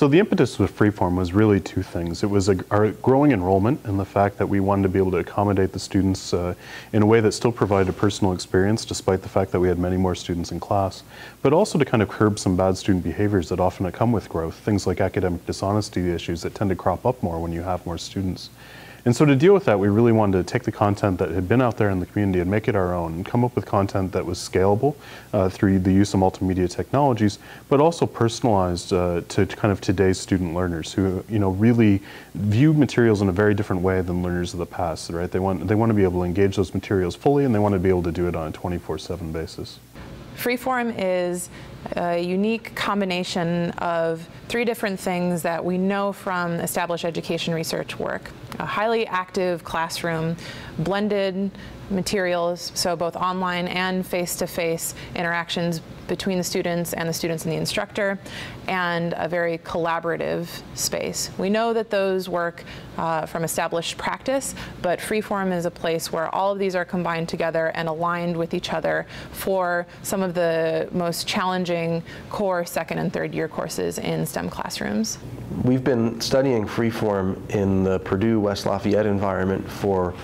So the impetus with Freeform was really two things. It was a, our growing enrollment and the fact that we wanted to be able to accommodate the students uh, in a way that still provided a personal experience despite the fact that we had many more students in class, but also to kind of curb some bad student behaviors that often come with growth, things like academic dishonesty issues that tend to crop up more when you have more students. And so to deal with that, we really wanted to take the content that had been out there in the community and make it our own and come up with content that was scalable uh, through the use of multimedia technologies, but also personalized uh, to kind of today's student learners who, you know, really view materials in a very different way than learners of the past, right? They want, they want to be able to engage those materials fully and they want to be able to do it on a 24-7 basis. Freeform is a unique combination of three different things that we know from established education research work. A highly active classroom, blended materials, so both online and face-to-face -face interactions between the students and the students and the instructor, and a very collaborative space. We know that those work uh, from established practice, but Freeform is a place where all of these are combined together and aligned with each other for some of the most challenging core second and third year courses in STEM classrooms. We've been studying Freeform in the Purdue West Lafayette environment for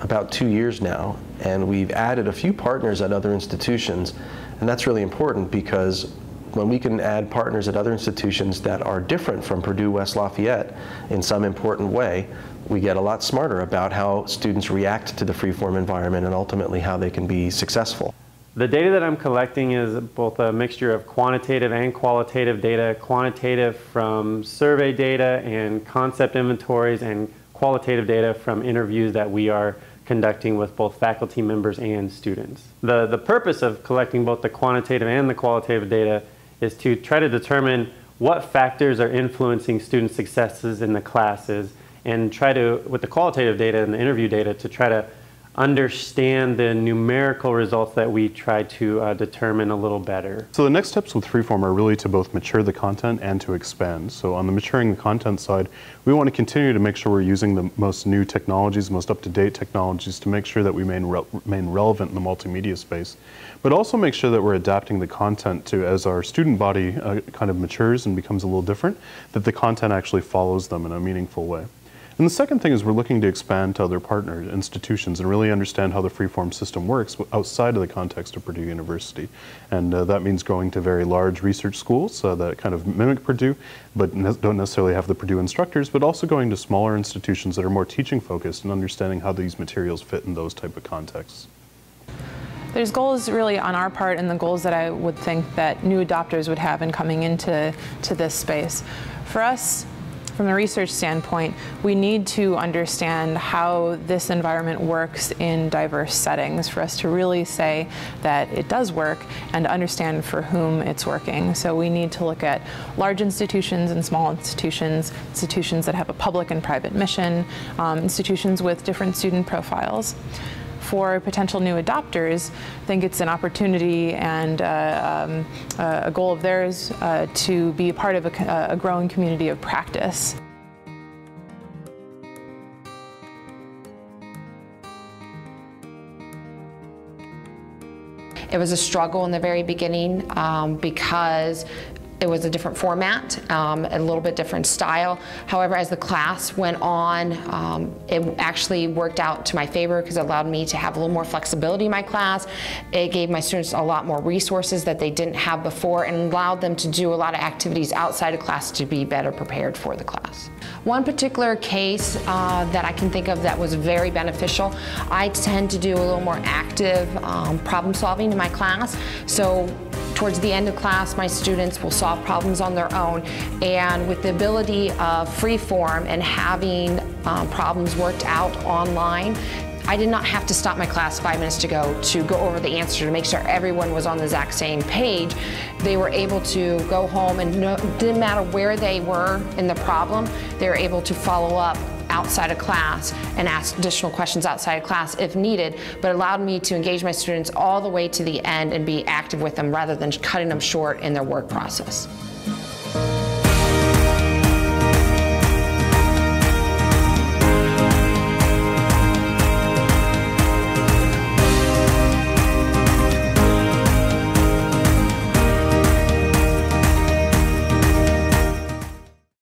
about two years now, and we've added a few partners at other institutions, and that's really important because when we can add partners at other institutions that are different from Purdue West Lafayette in some important way, we get a lot smarter about how students react to the freeform environment and ultimately how they can be successful. The data that I'm collecting is both a mixture of quantitative and qualitative data, quantitative from survey data and concept inventories and qualitative data from interviews that we are conducting with both faculty members and students. The, the purpose of collecting both the quantitative and the qualitative data is to try to determine what factors are influencing student successes in the classes and try to, with the qualitative data and the interview data, to try to understand the numerical results that we try to uh, determine a little better. So the next steps with Freeform are really to both mature the content and to expand. So on the maturing the content side, we want to continue to make sure we're using the most new technologies, most up-to-date technologies to make sure that we remain, re remain relevant in the multimedia space, but also make sure that we're adapting the content to, as our student body uh, kind of matures and becomes a little different, that the content actually follows them in a meaningful way. And the second thing is we're looking to expand to other partner institutions and really understand how the freeform system works outside of the context of Purdue University. And uh, that means going to very large research schools uh, that kind of mimic Purdue, but ne don't necessarily have the Purdue instructors, but also going to smaller institutions that are more teaching focused and understanding how these materials fit in those type of contexts. There's goals really on our part and the goals that I would think that new adopters would have in coming into to this space. For us, from the research standpoint, we need to understand how this environment works in diverse settings for us to really say that it does work and understand for whom it's working. So we need to look at large institutions and small institutions, institutions that have a public and private mission, um, institutions with different student profiles for potential new adopters, think it's an opportunity and uh, um, uh, a goal of theirs uh, to be part of a, a growing community of practice. It was a struggle in the very beginning um, because it was a different format, um, a little bit different style. However, as the class went on, um, it actually worked out to my favor because it allowed me to have a little more flexibility in my class. It gave my students a lot more resources that they didn't have before and allowed them to do a lot of activities outside of class to be better prepared for the class. One particular case uh, that I can think of that was very beneficial, I tend to do a little more active um, problem solving in my class. So Towards the end of class, my students will solve problems on their own. And with the ability of freeform and having um, problems worked out online, I did not have to stop my class five minutes to go to go over the answer to make sure everyone was on the exact same page. They were able to go home and no, didn't matter where they were in the problem, they were able to follow up outside of class and ask additional questions outside of class if needed, but allowed me to engage my students all the way to the end and be active with them rather than cutting them short in their work process.